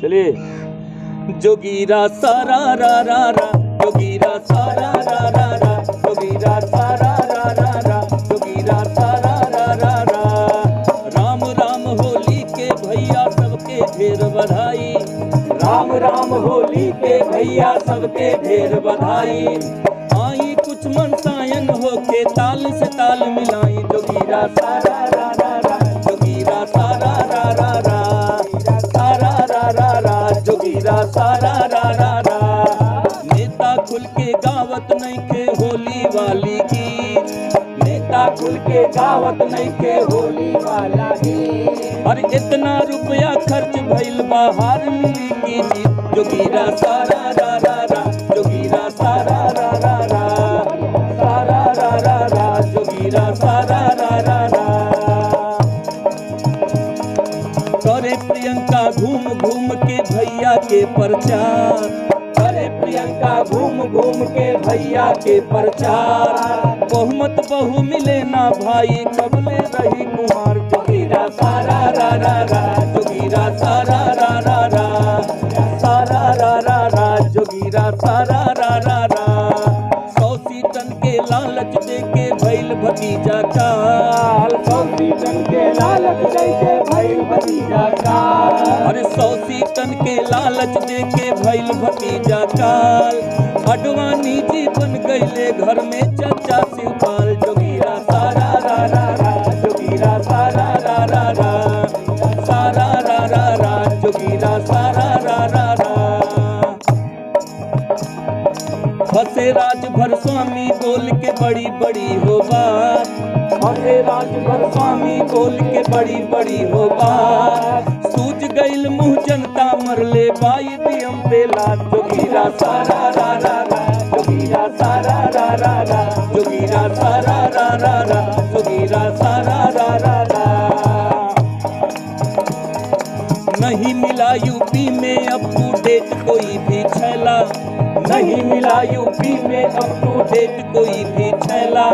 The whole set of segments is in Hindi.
चलिए। जोगीरा सारा रा रा रा, जोगीरा सारा रा रा रा, जोगीरा सारा रा रा रा, जोगीरा सारा रा रा रा। राम राम होली के भैया सबके ढेर बधाई। राम राम होली के भैया सबके ढेर बधाई। आई कुछ मन मनसायन होके ताल से ताल मिलाई जोगीरा सारा रा रा रा जोगीरा सारा रा रा रा, सारा रा रा रा जोगीरा सारा रा रा रा। नेता खुल के गावत नहीं के होली वाली की नेता खुल के गावत नहीं के होली वाला की अरे इतना रुपया खर्च भइल बाहर मिली की जोगीरा सारा रा रा रा जोगीरा सारा करे प्रियंका, घूम घूम के भैया के प्रचार। करे प्रियंका, घूम घूम के भैया के प्रचार। बहुमत बहु मिले ना भाई कबले रही कुमार जोगीरा सारा, रा रा रा, जोगीरा सारा। लालच दे के भैल भतीजा काल सौ सीटन के लालच दे के भैल भतीजा काल अरे सौ सीटन के लालच दे के भैल भतीजा काल अडवाणी जी बन गईले घर में चाचा शिवपाल जोगीरा सारा रा रा रा जोगीरा सारा रा रा रा सारा रा रा रा जोगीरा सारा रा रा रा। फसे राजभर स्वामी बोल के बड़ी बड़ी हो बात। फसे राजभर स्वामी बोल के बड़ी बड़ी हो बात। सूझ गईल मुँह जनता मरले बाई दियम बेला। जोगीरा सारा रा रा रा। जोगीरा सारा रा रा रा। जोगीरा सारा रा रा रा। जोगीरा सारा रा रा रा। नहीं मिला यूपी में अब टू डेट कोई भी छैला। नहीं मिला यूपी में अप टू डेट कोई भी छैला।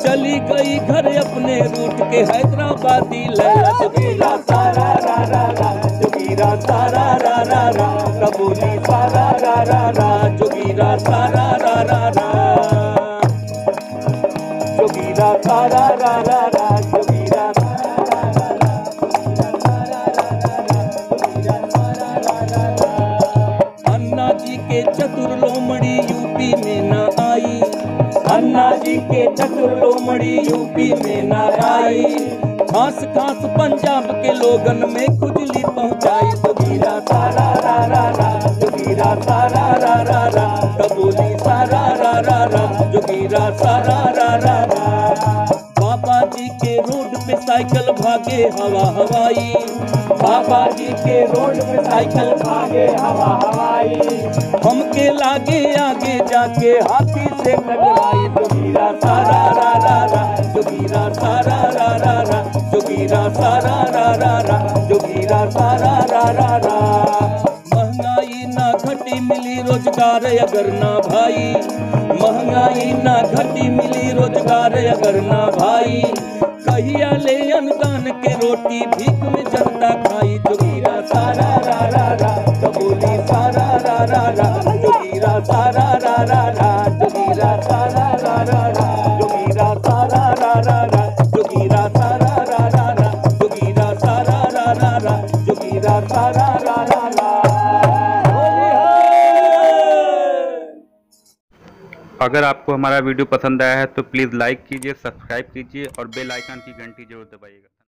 चली गई घर अपने रूट के, हैदराबादी लैला जोगीरा सारा, रा रा रा, जोगीरा, सारा, रा रा रा कबूली सारा, रा रा रा, जोगीरा, सारा, रा रा रा। जोगीरा, सारा रा रा अन्ना जी के चतुर लोमड़ी यूपी में नाराई। खास खास पंजाब के लोगन में खुजली पहुंचाई। जोगीरा सारा रा रा रा जोगीरा सारा रा रा रा। कबूली सारा, रा रा रा जोगीरा सारा, रा रा रा। जी पे साइकिल भागे हवा हवाई। बाबा जी के रोड पे साइकिल भागे हवा हवाई। हमके लागे आगे जाके हाथी से टकराई। जोगीरा सारा रा रा रा, जोगीरा सारा रा रा रा, जोगीरा सारा रा रा रा, जोगीरा सारा रा रा रा। महँगाई ना घटी मिली रोज़गार अगर ना भाई। महँगाई ना घटी मिली रोज़गार अगर ना भाई। कहिया ले अनुदान के रोटी, भीख में जनता खाई जोगीरा सारा, रा रा रा कबूली सारा, रा रा रा जोगीरा सारा अगर आपको हमारा वीडियो पसंद आया है तो प्लीज़ लाइक कीजिए, सब्सक्राइब कीजिए और बेल आइकन की घंटी ज़रूर दबाइएगा।